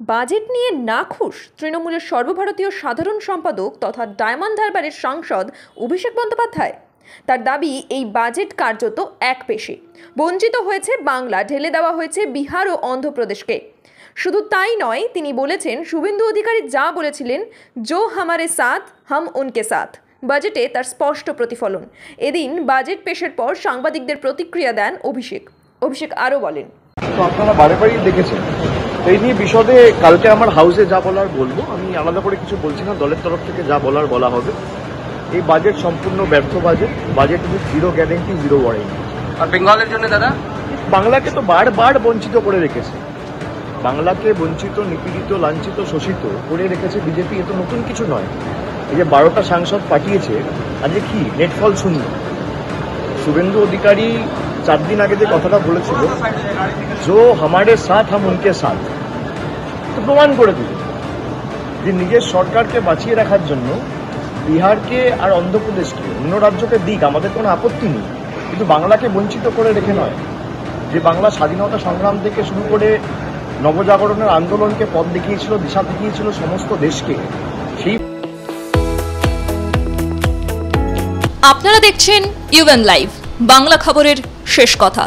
Budget নিয়ে নাখুশ তৃণমূলের সর্বভারতীয় সাধারণ সম্পাদক তথা ডায়মন্ড হারবারের সাংসদ অভিষেক বন্দ্যোপাধ্যায়। তার দাবি, এই বাজেট কার্যত এক পেশে। বঞ্চিত হয়েছে বাংলা, ঢেলে দেওয়া হয়েছে বিহার ও অন্ধ্রপ্রদেশকে। শুধু তাই নয়, তিনি বলেছেন, শুভেন্দু অধিকারী যা বলেছিলেন জো হামারে সাথ, হাম উনকে সাথ। বাজেটে তার স্পষ্ট প্রতিফলন। এদিন বাজেট পেশের পর সাংবাদিকদের প্রতিক্রিয়া দেন অভিষেক। অভিষেক আরও বলেন। আপনারা বারে দেখেছেন। এই নিয়ে বিশদে কালকে আমার হাউসে যা বলার বলব আমি আলাদা করে কিছু বলছি না দলের তরফ থেকে যা বলার বলা হবে। এই বাজেট সম্পূর্ণ ব্যর্থ budget budget with zero guarantee zero warranty আর বেঙ্গলের জন্য দাদা? বাংলাকে তো বারবার বঞ্চিত করে রেখেছে। বাংলাকে বঞ্চিত নিপীড়িত লাঞ্ছিত শোষিত করে রেখেছে বিজেপি এ তো নতুন কিছু নয়। এই যে বারোটা সাংসদ পাঠিয়েছে আর আজকে কি? নেটফল শূন্য। শুভেন্দু অধিকারী চার দিন আগে যে কথাটা বলেছিল জো হামারে সাথ হাম উনকে সাথ। তো প্রমাণ করে দিল যে নিজের সরকারকে বাঁচিয়ে রাখার জন্য বিহারকে আর অন্ধ্রপ্রদেশকে অন্য রাজ্যকে দিক, আমাদের কোনো আপত্তি নেই। কিন্তু বাংলাকে বঞ্চিত করে রেখে নয়। যে বাংলা স্বাধীনতা সংগ্রাম থেকে শুরু করে নবজাগরণের আন্দোলনকে পথ দেখিয়েছিল, দিশা দেখিয়েছিল সমস্ত দেশকে, সেই আপনারা দেখছেন ইউএন লাইভ বাংলা খবরের শেষ কথা।